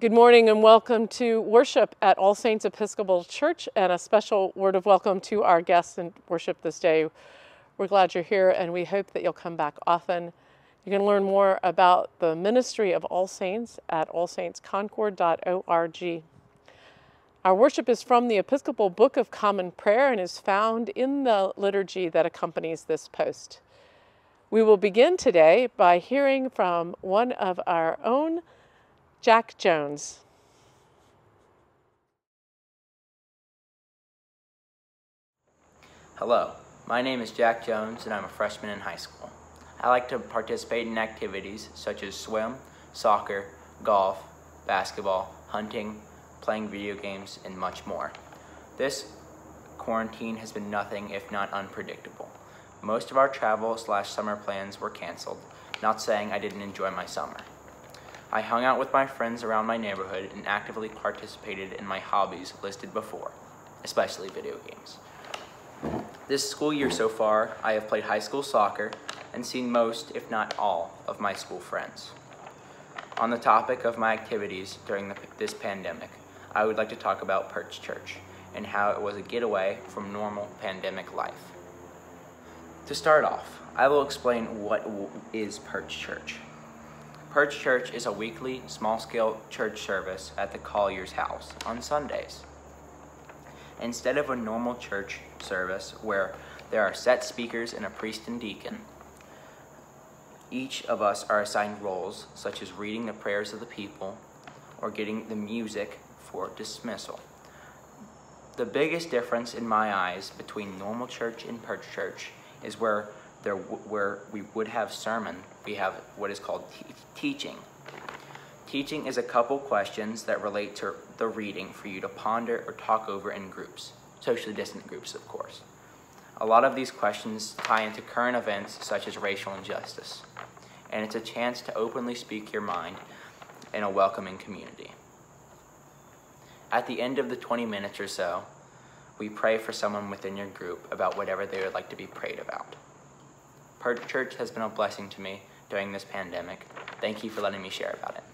Good morning and welcome to worship at All Saints Episcopal Church and a special word of welcome to our guests in worship this day. We're glad you're here and we hope that you'll come back often. You can learn more about the ministry of All Saints at allsaintsconcord.org. Our worship is from the Episcopal Book of Common Prayer and is found in the liturgy that accompanies this post. We will begin today by hearing from one of our own, Jack Jones. Hello, my name is Jack Jones and I'm a freshman in high school. I like to participate in activities such as swim, soccer, golf, basketball, hunting, playing video games, and much more. This quarantine has been nothing if not unpredictable. Most of our travel slash summer plans were canceled, not saying I didn't enjoy my summer. I hung out with my friends around my neighborhood and actively participated in my hobbies listed before, especially video games. This school year so far, I have played high school soccer and seen most, if not all, of my school friends. On the topic of my activities during the, this pandemic, I would like to talk about Perch Church and how it was a getaway from normal pandemic life. To start off, I will explain what is Perch Church. Perch Church is a weekly, small-scale church service at the Collier's house on Sundays. Instead of a normal church service where there are set speakers and a priest and deacon, each of us are assigned roles such as reading the prayers of the people or getting the music for dismissal. The biggest difference in my eyes between normal church and perch church is where there where we would have sermon, we have what is called te teaching. Teaching is a couple questions that relate to the reading for you to ponder or talk over in groups, socially distant groups, of course. A lot of these questions tie into current events such as racial injustice, and it's a chance to openly speak your mind in a welcoming community. At the end of the 20 minutes or so, we pray for someone within your group about whatever they would like to be prayed about. Perch Church has been a blessing to me during this pandemic. Thank you for letting me share about it.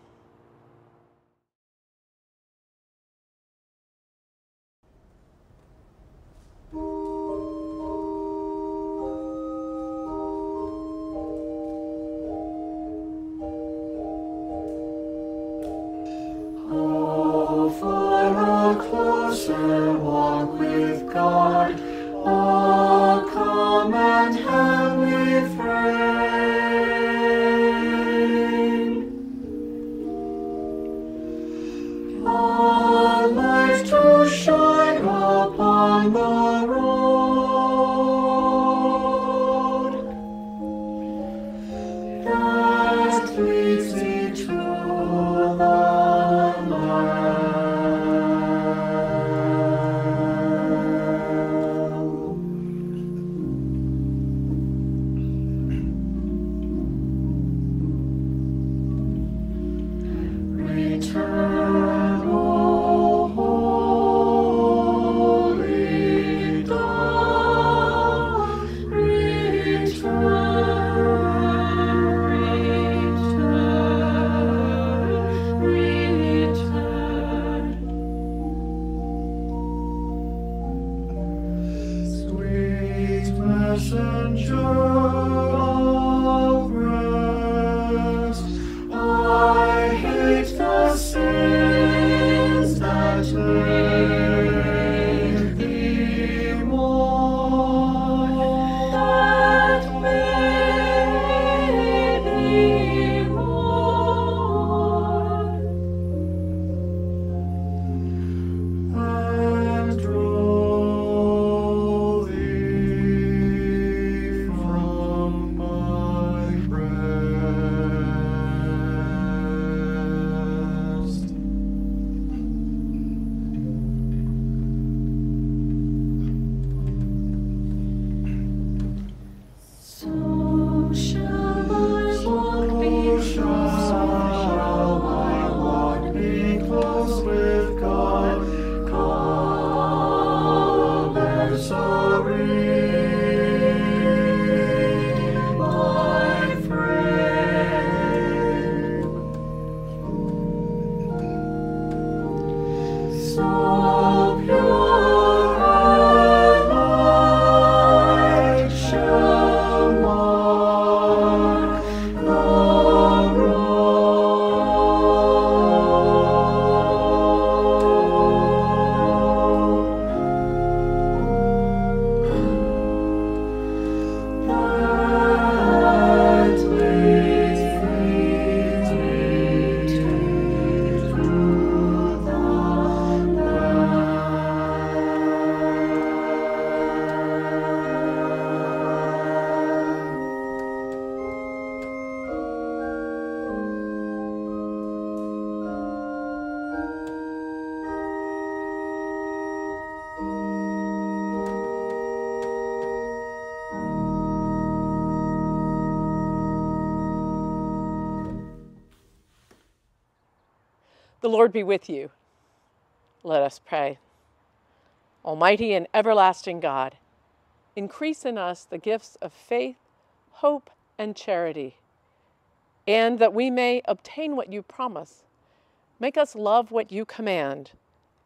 Lord be with you. Let us pray. Almighty and everlasting God, increase in us the gifts of faith, hope, and charity, and that we may obtain what you promise. Make us love what you command.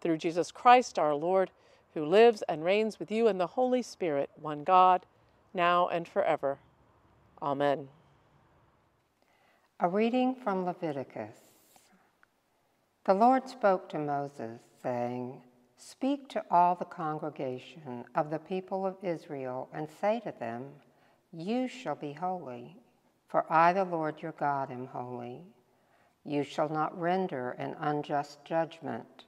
Through Jesus Christ our Lord, who lives and reigns with you in the Holy Spirit, one God, now and forever. Amen. A reading from Leviticus. The Lord spoke to Moses, saying, Speak to all the congregation of the people of Israel, and say to them, You shall be holy, for I, the Lord your God, am holy. You shall not render an unjust judgment.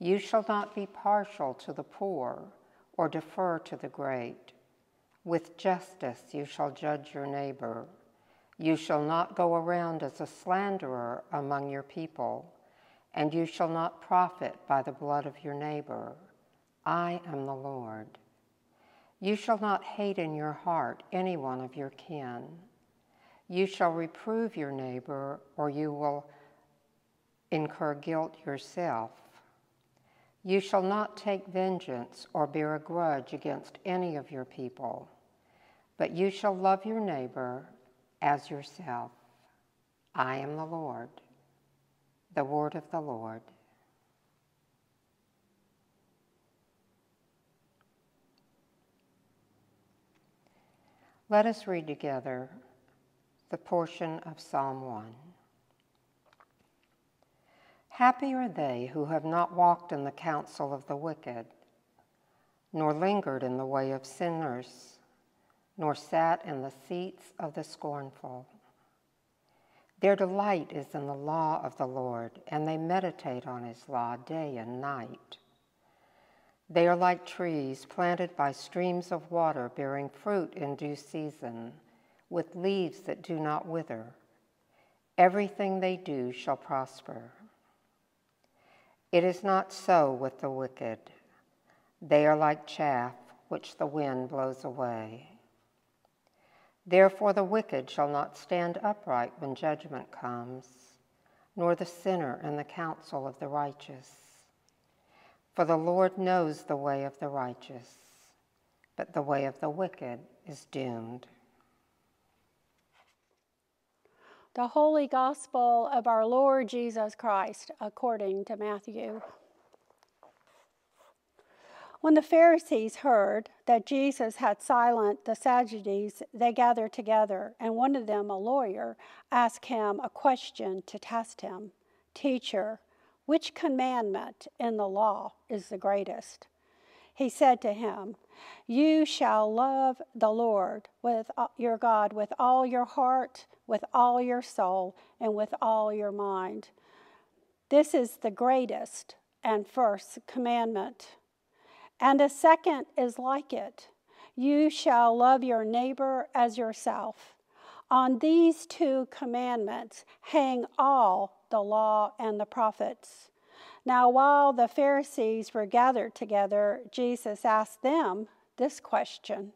You shall not be partial to the poor, or defer to the great. With justice you shall judge your neighbor. You shall not go around as a slanderer among your people and you shall not profit by the blood of your neighbor. I am the Lord. You shall not hate in your heart any one of your kin. You shall reprove your neighbor, or you will incur guilt yourself. You shall not take vengeance or bear a grudge against any of your people, but you shall love your neighbor as yourself. I am the Lord. The word of the Lord. Let us read together the portion of Psalm 1. Happy are they who have not walked in the counsel of the wicked, nor lingered in the way of sinners, nor sat in the seats of the scornful. Their delight is in the law of the Lord, and they meditate on his law day and night. They are like trees planted by streams of water, bearing fruit in due season, with leaves that do not wither. Everything they do shall prosper. It is not so with the wicked. They are like chaff which the wind blows away. Therefore, the wicked shall not stand upright when judgment comes, nor the sinner in the counsel of the righteous. For the Lord knows the way of the righteous, but the way of the wicked is doomed. The Holy Gospel of our Lord Jesus Christ according to Matthew. When the Pharisees heard that Jesus had silenced the Sadducees, they gathered together, and one of them, a lawyer, asked him a question to test him Teacher, which commandment in the law is the greatest? He said to him, You shall love the Lord with your God with all your heart with all your soul and with all your mind. This is the greatest and first commandment. And a second is like it you shall love your neighbor as yourself. On these two commandments hang all the law and the prophets. Now, while the Pharisees were gathered together, Jesus asked them this question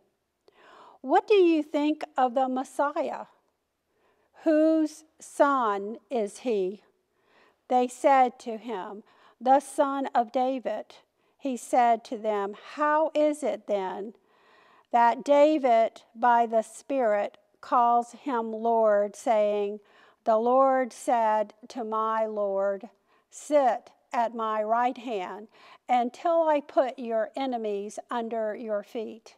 What do you think of the Messiah? Whose son is he? They said to him, The son of David. He said to them, How is it then that David, by the Spirit, calls him Lord, saying, The Lord said to my Lord, Sit at my right hand until I put your enemies under your feet?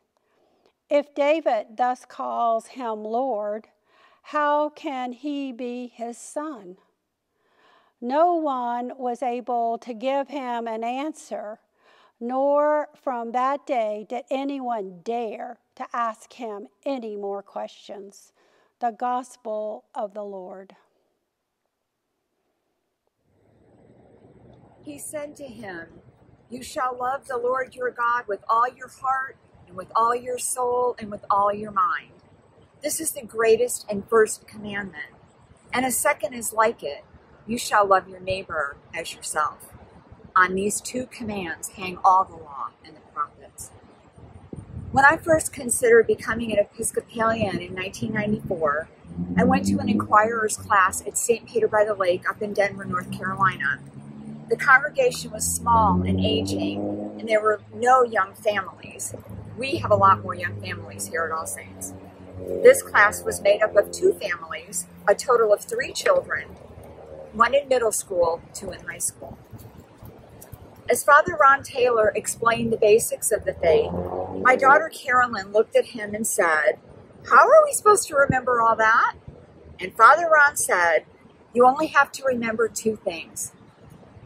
If David thus calls him Lord, how can he be his son? No one was able to give him an answer, nor from that day did anyone dare to ask him any more questions. The Gospel of the Lord. He said to him, You shall love the Lord your God with all your heart, and with all your soul, and with all your mind. This is the greatest and first commandment. And a second is like it you shall love your neighbor as yourself. On these two commands hang all the law and the prophets. When I first considered becoming an Episcopalian in 1994, I went to an inquirer's class at St. Peter by the Lake up in Denver, North Carolina. The congregation was small and aging, and there were no young families. We have a lot more young families here at All Saints. This class was made up of two families, a total of three children, one in middle school, two in high school. As Father Ron Taylor explained the basics of the faith, my daughter Carolyn looked at him and said, How are we supposed to remember all that? And Father Ron said, You only have to remember two things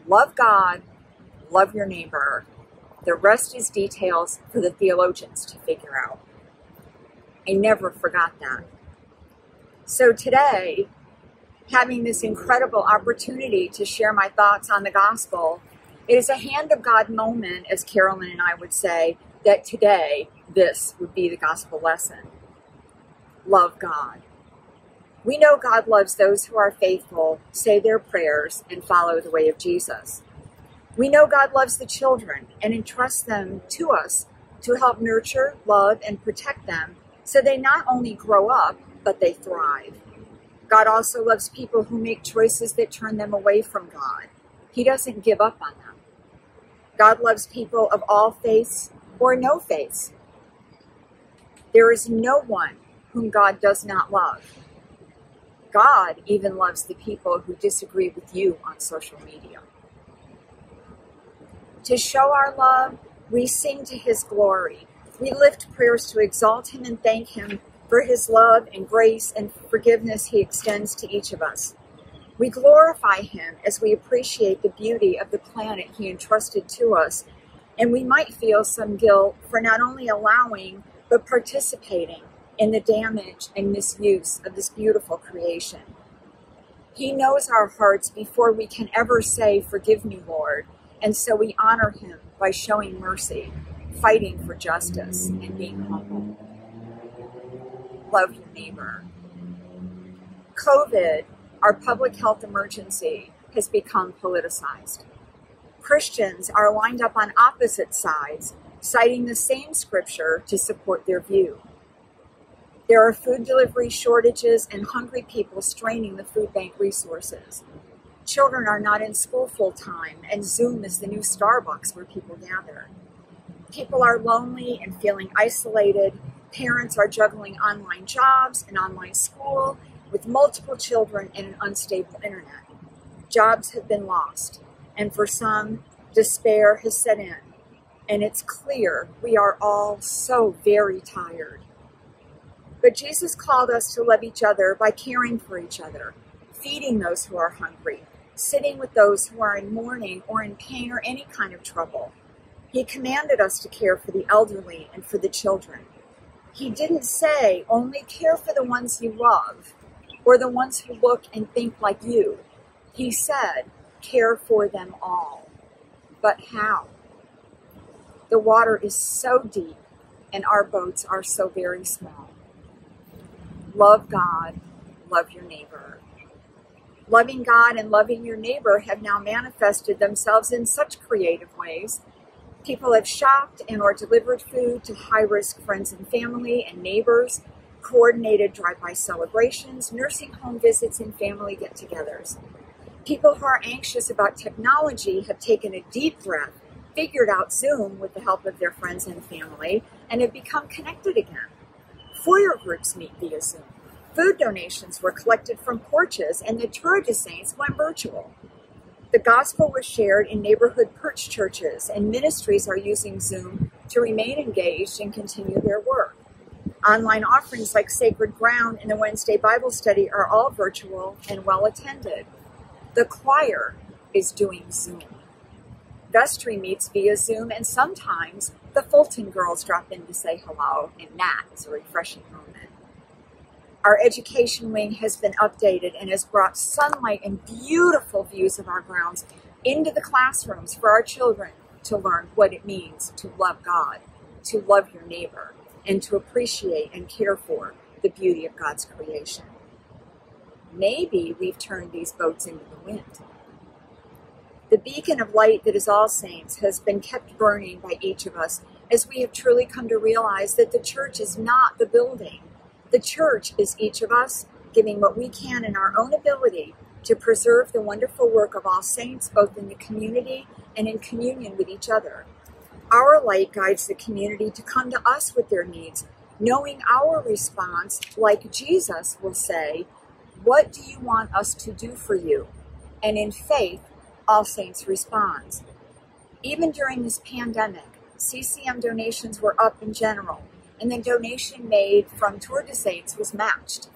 love God, love your neighbor. The rest is details for the theologians to figure out. I never forgot that. So today, having this incredible opportunity to share my thoughts on the gospel, it is a hand of God moment, as Carolyn and I would say, that today this would be the gospel lesson. Love God. We know God loves those who are faithful, say their prayers, and follow the way of Jesus. We know God loves the children and entrusts them to us to help nurture, love, and protect them so they not only grow up, but they thrive. God also loves people who make choices that turn them away from God. He doesn't give up on them. God loves people of all faiths or no faiths. There is no one whom God does not love. God even loves the people who disagree with you on social media. To show our love, we sing to his glory we lift prayers to exalt him and thank him for his love and grace and forgiveness he extends to each of us. We glorify him as we appreciate the beauty of the planet he entrusted to us, and we might feel some guilt for not only allowing but participating in the damage and misuse of this beautiful creation. He knows our hearts before we can ever say, Forgive me, Lord, and so we honor him by showing mercy fighting for justice and being humble. love your neighbor. COVID, our public health emergency, has become politicized. Christians are lined up on opposite sides, citing the same scripture to support their view. There are food delivery shortages and hungry people straining the food bank resources. Children are not in school full time, and Zoom is the new Starbucks where people gather. People are lonely and feeling isolated. Parents are juggling online jobs and online school with multiple children and an unstable internet. Jobs have been lost, and for some, despair has set in. And it's clear we are all so very tired. But Jesus called us to love each other by caring for each other, feeding those who are hungry, sitting with those who are in mourning or in pain or any kind of trouble. He commanded us to care for the elderly and for the children. He didn't say only care for the ones you love or the ones who look and think like you. He said care for them all. But how? The water is so deep and our boats are so very small. Love God, love your neighbor. Loving God and loving your neighbor have now manifested themselves in such creative ways. People have shopped and or delivered food to high-risk friends and family and neighbors, coordinated drive-by celebrations, nursing home visits, and family get-togethers. People who are anxious about technology have taken a deep breath, figured out Zoom with the help of their friends and family, and have become connected again. Foyer groups meet via Zoom. Food donations were collected from porches, and the Tour de Saints went virtual. The gospel was shared in neighborhood perch churches, and ministries are using Zoom to remain engaged and continue their work. Online offerings like Sacred Ground and the Wednesday Bible Study are all virtual and well attended. The choir is doing Zoom. Vestry meets via Zoom, and sometimes the Fulton girls drop in to say hello, and that is a refreshing moment. Our education wing has been updated and has brought sunlight and beautiful views of our grounds into the classrooms for our children to learn what it means to love God, to love your neighbor, and to appreciate and care for the beauty of God's creation. Maybe we've turned these boats into the wind. The beacon of light that is all saints has been kept burning by each of us as we have truly come to realize that the church is not the building. The church is each of us giving what we can in our own ability to preserve the wonderful work of all saints, both in the community and in communion with each other. Our light guides the community to come to us with their needs, knowing our response, like Jesus will say, What do you want us to do for you? And in faith, All Saints responds. Even during this pandemic, CCM donations were up in general, and the donation made from Tour de Saints was matched.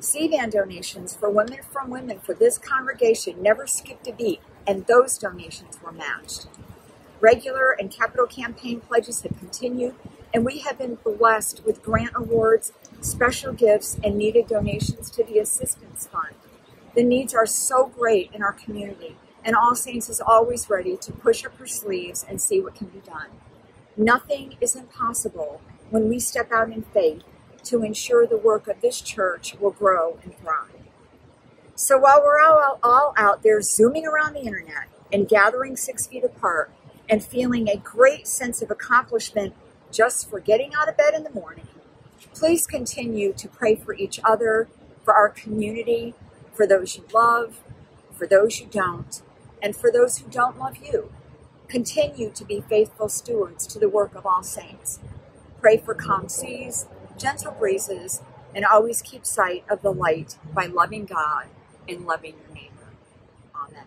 CVAN donations for Women from Women for this congregation never skipped a beat, and those donations were matched. Regular and capital campaign pledges have continued, and we have been blessed with grant awards, special gifts, and needed donations to the Assistance Fund. The needs are so great in our community, and All Saints is always ready to push up her sleeves and see what can be done. Nothing is impossible when we step out in faith to ensure the work of this church will grow and thrive. So while we're all, all out there zooming around the internet and gathering six feet apart and feeling a great sense of accomplishment just for getting out of bed in the morning, please continue to pray for each other, for our community, for those you love, for those you don't, and for those who don't love you. Continue to be faithful stewards to the work of all saints. Pray for calm seas, gentle breezes, and always keep sight of the light by loving God and loving your neighbor. Amen.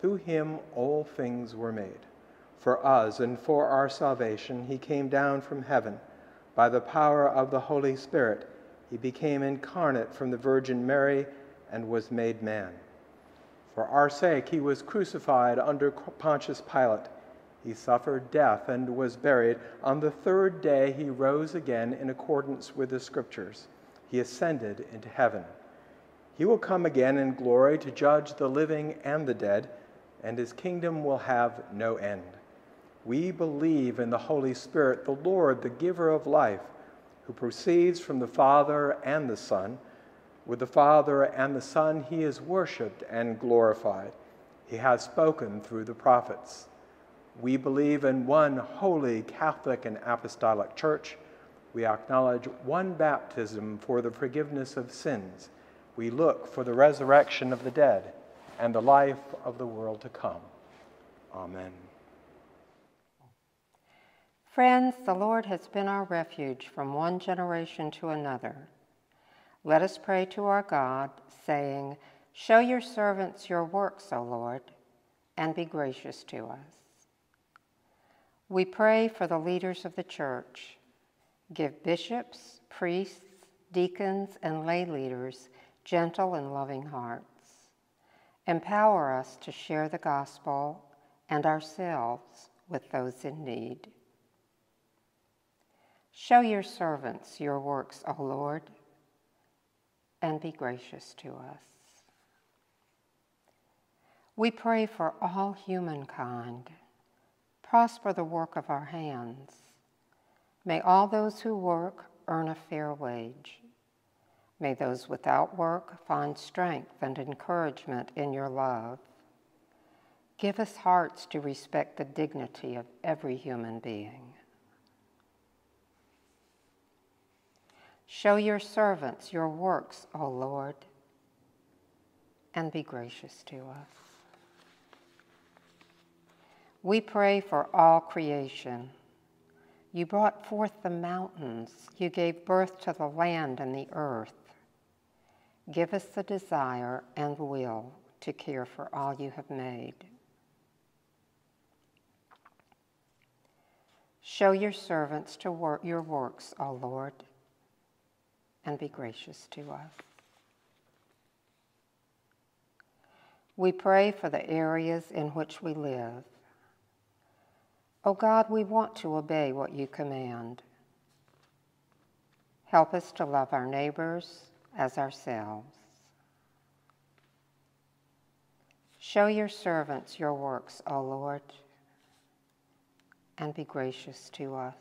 Through him all things were made. For us and for our salvation, he came down from heaven by the power of the Holy Spirit, he became incarnate from the Virgin Mary and was made man. For our sake, he was crucified under Pontius Pilate. He suffered death and was buried. On the third day, he rose again in accordance with the Scriptures. He ascended into heaven. He will come again in glory to judge the living and the dead, and his kingdom will have no end. We believe in the Holy Spirit, the Lord, the giver of life, who proceeds from the Father and the Son. With the Father and the Son, he is worshiped and glorified. He has spoken through the prophets. We believe in one holy Catholic and Apostolic Church. We acknowledge one baptism for the forgiveness of sins. We look for the resurrection of the dead and the life of the world to come. Amen. Friends, the Lord has been our refuge from one generation to another. Let us pray to our God, saying, Show your servants your works, O Lord, and be gracious to us. We pray for the leaders of the church. Give bishops, priests, deacons, and lay leaders gentle and loving hearts. Empower us to share the gospel and ourselves with those in need. Show your servants your works, O Lord, and be gracious to us. We pray for all humankind. Prosper the work of our hands. May all those who work earn a fair wage. May those without work find strength and encouragement in your love. Give us hearts to respect the dignity of every human being. Show your servants your works, O Lord, and be gracious to us. We pray for all creation. You brought forth the mountains, you gave birth to the land and the earth. Give us the desire and will to care for all you have made. Show your servants to work your works, O Lord and be gracious to us. We pray for the areas in which we live. O God, we want to obey what you command. Help us to love our neighbors as ourselves. Show your servants your works, O Lord, and be gracious to us.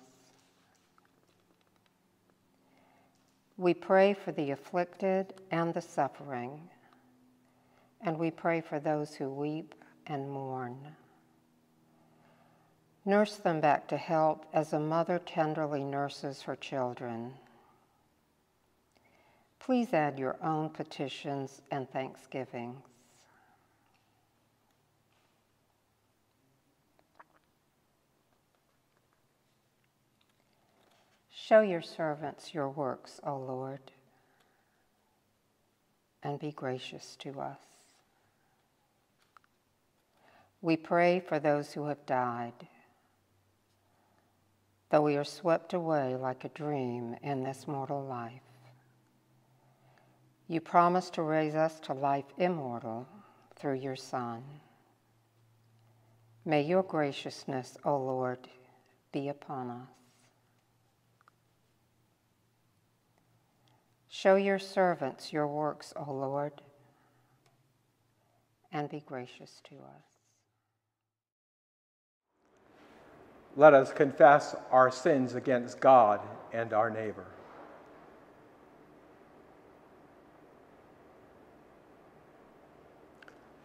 We pray for the afflicted and the suffering, and we pray for those who weep and mourn. Nurse them back to health as a mother tenderly nurses her children. Please add your own petitions and thanksgivings. Show your servants your works, O Lord, and be gracious to us. We pray for those who have died. Though we are swept away like a dream in this mortal life, you promise to raise us to life immortal through your Son. May your graciousness, O Lord, be upon us. Show your servants your works, O Lord, and be gracious to us. Let us confess our sins against God and our neighbor.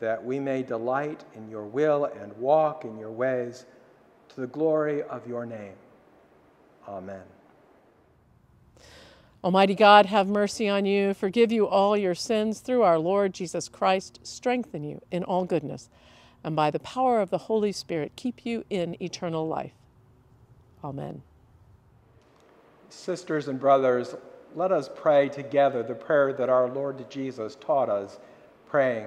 that we may delight in your will and walk in your ways to the glory of your name. Amen. Almighty God, have mercy on you, forgive you all your sins through our Lord Jesus Christ, strengthen you in all goodness, and by the power of the Holy Spirit keep you in eternal life. Amen. Sisters and brothers, let us pray together the prayer that our Lord Jesus taught us, praying,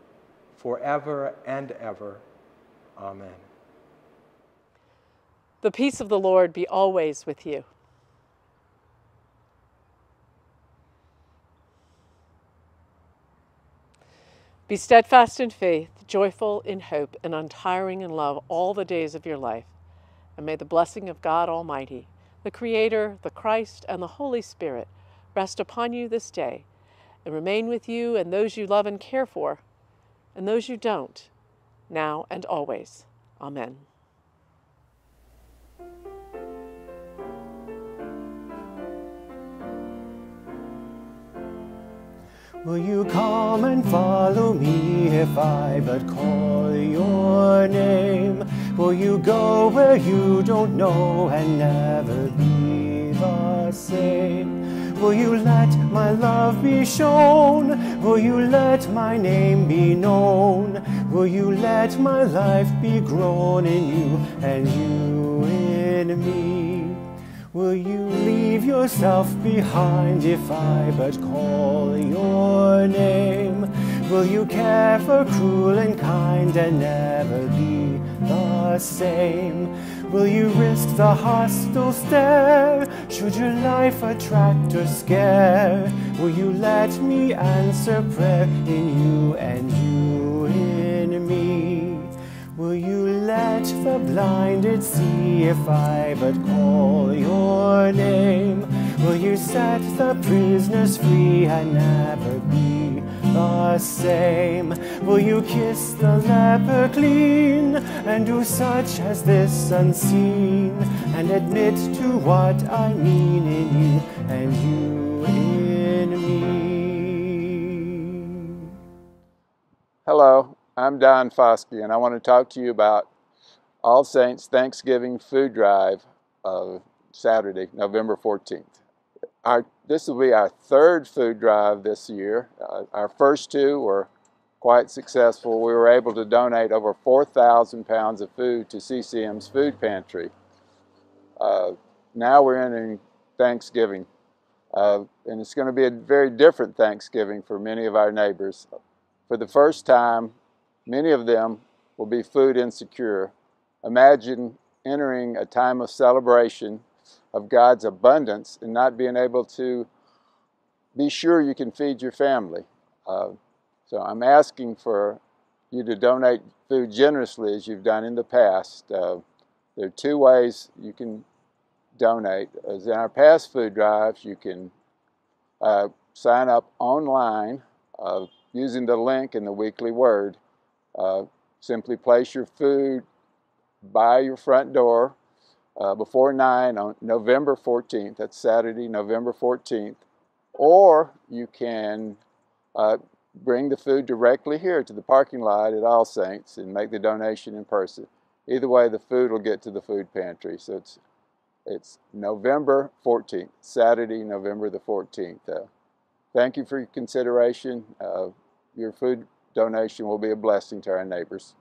forever and ever. Amen. The peace of the Lord be always with you. Be steadfast in faith, joyful in hope, and untiring in love all the days of your life. And may the blessing of God Almighty, the Creator, the Christ, and the Holy Spirit rest upon you this day and remain with you and those you love and care for, and those you don't, now and always. Amen. Will you come and follow me if I but call your name? Will you go where you don't know and never be the same? Will you let my love be shown? Will you let my name be known? Will you let my life be grown in you and you in me? Will you leave yourself behind if I but call your name? Will you care for cruel and kind and never be same? Will you risk the hostile stare? Should your life attract or scare? Will you let me answer prayer in you and you in me? Will you let the blinded see if I but call your name? Will you set the prisoners free and never be the same? Will you kiss the leper clean and do such as this unseen and admit to what I mean in you and you in me? Hello, I'm Don Foskey, and I want to talk to you about All Saints Thanksgiving Food Drive of Saturday, November 14th. Our, this will be our third food drive this year. Uh, our first two were quite successful. We were able to donate over 4,000 pounds of food to CCM's food pantry. Uh, now we're entering Thanksgiving, uh, and it's going to be a very different Thanksgiving for many of our neighbors. For the first time, Many of them will be food insecure. Imagine entering a time of celebration of God's abundance and not being able to be sure you can feed your family. Uh, so I'm asking for you to donate food generously as you've done in the past. Uh, there are two ways you can donate. As in our past food drives, you can uh, sign up online uh, using the link in the weekly word uh, simply place your food by your front door uh, before 9 on November 14th. That's Saturday, November 14th. Or you can uh, bring the food directly here to the parking lot at All Saints and make the donation in person. Either way, the food will get to the food pantry. So it's it's November 14th, Saturday, November the 14th. Uh, thank you for your consideration. Uh, your food donation will be a blessing to our neighbors.